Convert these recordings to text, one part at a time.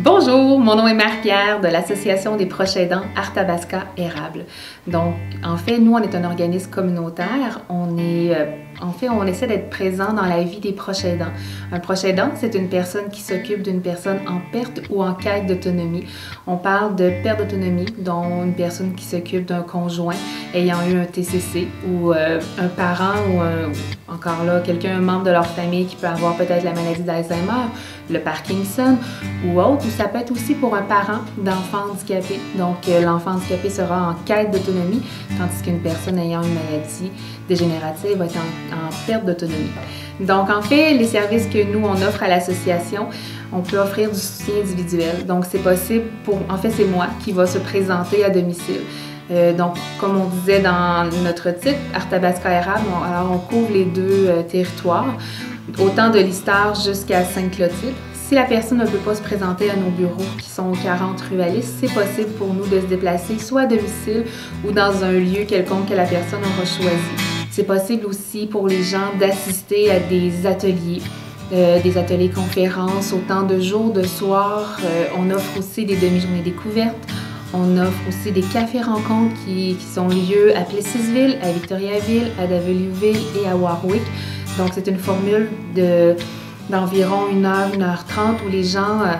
Bonjour, mon nom est Marie-Pierre de l'Association des proches aidants Arthabasca Érable. Donc, en fait, nous, on est un organisme communautaire. On est, euh, en fait, on essaie d'être présent dans la vie des proches aidants. Un proche aidant, c'est une personne qui s'occupe d'une personne en perte ou en quête d'autonomie. On parle de perte d'autonomie, dont une personne qui s'occupe d'un conjoint ayant eu un TCC ou euh, un parent ou encore là, quelqu'un, un membre de leur famille qui peut avoir peut-être la maladie d'Alzheimer, le Parkinson ou autre ça peut être aussi pour un parent d'enfant handicapé. Donc, euh, l'enfant handicapé sera en quête d'autonomie, tandis qu'une personne ayant une maladie dégénérative va être en, perte d'autonomie. Donc, en fait, les services que nous, on offre à l'association, on peut offrir du soutien individuel. Donc, c'est possible pour, en fait, c'est moi qui va se présenter à domicile. Euh, donc, comme on disait dans notre titre, Arthabasca Érable, alors on couvre les deux euh, territoires, autant de Listar jusqu'à Sainte-Clotilde. Si la personne ne peut pas se présenter à nos bureaux qui sont 40 rue Alice, c'est possible pour nous de se déplacer soit à domicile ou dans un lieu quelconque que la personne aura choisi. C'est possible aussi pour les gens d'assister à des ateliers, euh, des ateliers conférences, autant de jours, de soirs. On offre aussi des demi-journées découvertes. On offre aussi des cafés-rencontres qui, qui, sont lieux à Plessisville, à Victoriaville, à Daveluville et à Warwick. Donc, c'est une formule de d'environ une heure, une heure trente où les gens, euh,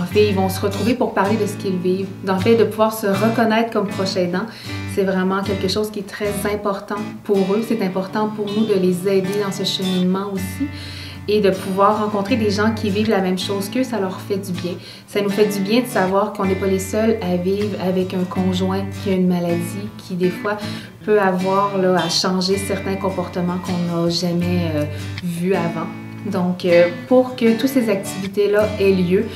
en fait, ils vont se retrouver pour parler de ce qu'ils vivent. En fait, de pouvoir se reconnaître comme proche aidant, c'est vraiment quelque chose qui est très important pour eux. C'est important pour nous de les aider dans ce cheminement aussi et de pouvoir rencontrer des gens qui vivent la même chose qu'eux, ça leur fait du bien. Ça nous fait du bien de savoir qu'on n'est pas les seuls à vivre avec un conjoint qui a une maladie, qui des fois peut avoir là, à changer certains comportements qu'on n'a jamais euh, vus avant. Donc, euh, pour que toutes ces activités-là aient lieu,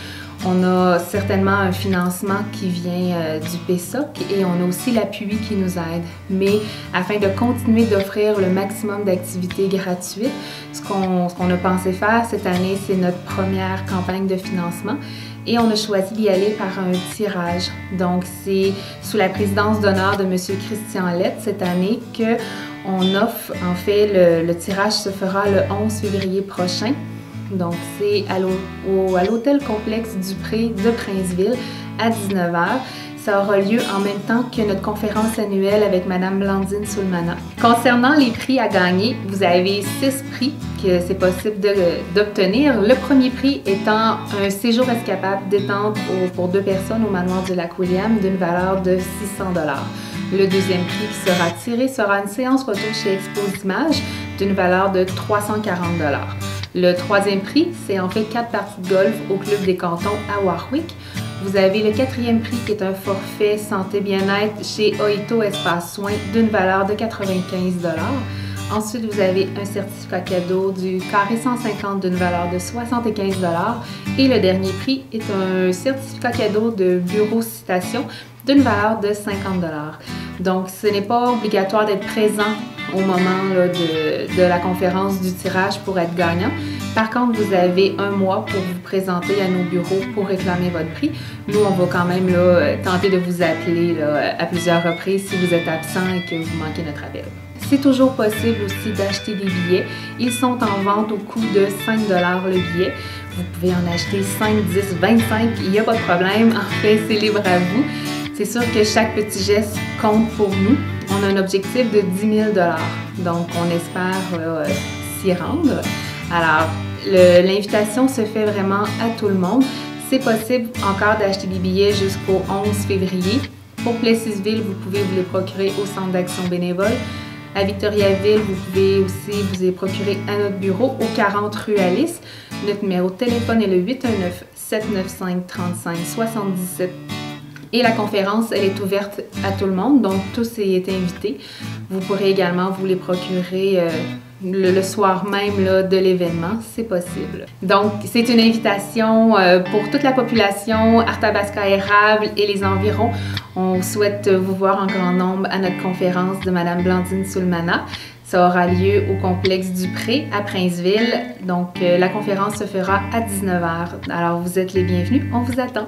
on a certainement un financement qui vient euh, du PESOC et on a aussi l'appui qui nous aide. Mais afin de continuer d'offrir le maximum d'activités gratuites, ce qu'on a pensé faire cette année, c'est notre première campagne de financement et on a choisi d'y aller par un tirage. Donc, c'est sous la présidence d'honneur de M. Christian Lett cette année que on offre, en fait, le, tirage se fera le 11 février prochain. Donc, c'est à l'hôtel complexe du Pré de Princeville à 19h. Ça aura lieu en même temps que notre conférence annuelle avec Madame Blandine Soulmana. Concernant les prix à gagner, vous avez six prix que c'est possible d'obtenir. Le premier prix étant un séjour escapade détente pour deux personnes au manoir du lac William d'une valeur de 600 le deuxième prix qui sera tiré sera une séance photo chez Expo Images d'une valeur de 340 Le troisième prix, c'est en fait quatre parties de golf au Club des cantons à Warwick. Vous avez le quatrième prix qui est un forfait santé bien-être chez Oito Espace Soins d'une valeur de 95 Ensuite, vous avez un certificat cadeau du carré 150 d'une valeur de 75 Et le dernier prix est un certificat cadeau de bureau citation d'une valeur de 50 Donc, ce n'est pas obligatoire d'être présent au moment de, la conférence du tirage pour être gagnant. Par contre, vous avez un mois pour vous présenter à nos bureaux pour réclamer votre prix. Nous, on va quand même tenter de vous appeler à plusieurs reprises si vous êtes absent et que vous manquez notre appel. C'est toujours possible aussi d'acheter des billets. Ils sont en vente au coût de 5 le billet. Vous pouvez en acheter 5, 10, 25, il n'y a pas de problème. En fait, c'est libre à vous. C'est sûr que chaque petit geste compte pour nous. On a un objectif de 10 000 donc on espère euh, s'y rendre. Alors, l'invitation se fait vraiment à tout le monde. C'est possible encore d'acheter des billets jusqu'au 11 février. Pour Plessisville, vous pouvez vous les procurer au Centre d'action bénévole. À Victoriaville, vous pouvez aussi vous les procurer à notre bureau au 40 rue Alice. Notre numéro de téléphone est le 819 795 35 77 et la conférence, elle est ouverte à tout le monde, donc tous y est invités. Vous pourrez également vous les procurer euh, le, soir même de l'événement, c'est possible. Donc, c'est une invitation euh, pour toute la population Arthabasca érable et les environs. On souhaite vous voir en grand nombre à notre conférence de Madame Blandine Soulmana. Ça aura lieu au complexe du Pré à Princeville. Donc, euh, la conférence se fera à 19h. Alors, vous êtes les bienvenus. On vous attend.